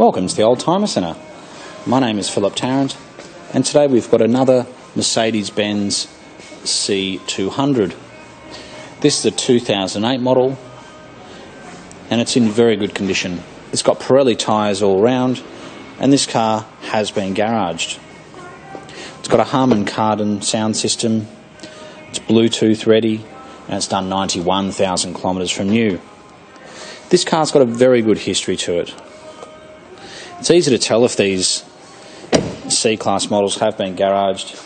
Welcome to the Oldtimer Centre. My name is Philip Tarrant, and today we've got another Mercedes Benz C200. This is a 2008 model, and it's in very good condition. It's got Pirelli tyres all round, and this car has been garaged. It's got a Harman Kardon sound system, it's Bluetooth ready, and it's done 91,000 kilometres from new. This car's got a very good history to it. It's easy to tell if these C-Class models have been garaged